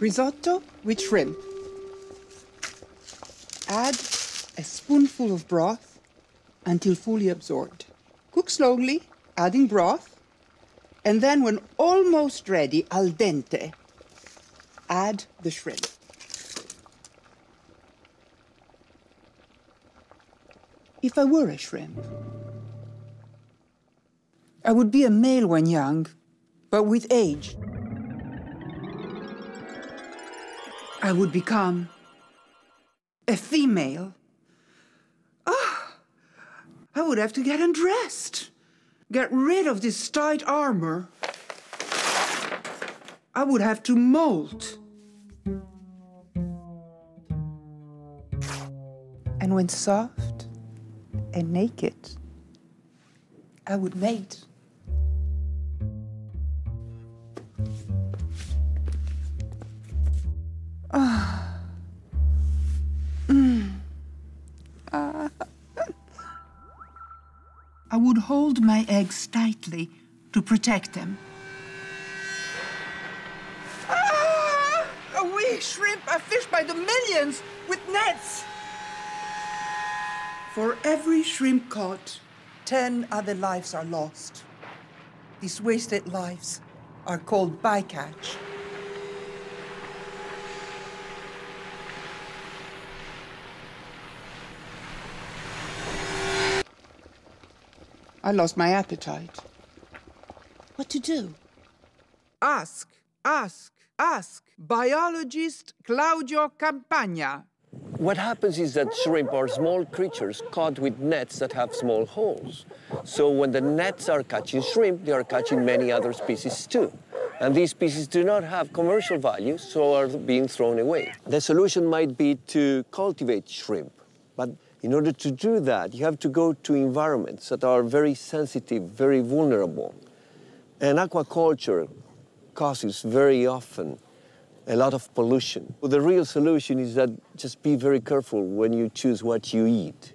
Risotto with shrimp. Add a spoonful of broth until fully absorbed. Cook slowly, adding broth, and then when almost ready, al dente, add the shrimp. If I were a shrimp, I would be a male when young, but with age, I would become a female. Ah, I would have to get undressed, get rid of this tight armor. I would have to molt. And when soft and naked, I would mate. Ah. Mm. Ah. I would hold my eggs tightly to protect them. Ah! A wee shrimp, are fished by the millions with nets. For every shrimp caught, ten other lives are lost. These wasted lives are called bycatch. I lost my appetite. What to do? Ask, ask, ask biologist Claudio Campagna. What happens is that shrimp are small creatures caught with nets that have small holes. So when the nets are catching shrimp, they are catching many other species too. And these species do not have commercial value, so are being thrown away. The solution might be to cultivate shrimp, but in order to do that, you have to go to environments that are very sensitive, very vulnerable. And aquaculture causes very often a lot of pollution. Well, the real solution is that just be very careful when you choose what you eat.